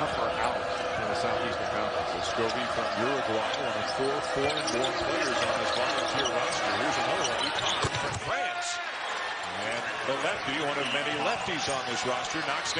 tougher out in the Southeastern Conference. Vescovi from Uruguay, one of four foreign-born players on this volunteer roster. Here's another one. From France. And the lefty, one of many lefties on this roster, knocks down